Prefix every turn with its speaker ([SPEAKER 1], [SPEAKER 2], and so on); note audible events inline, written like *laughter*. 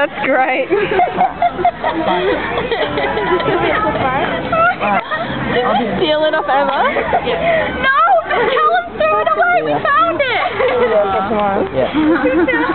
[SPEAKER 1] That's great. *laughs*
[SPEAKER 2] Steal it off Emma? No! Callum threw it away! We found it!
[SPEAKER 3] Yeah. *laughs*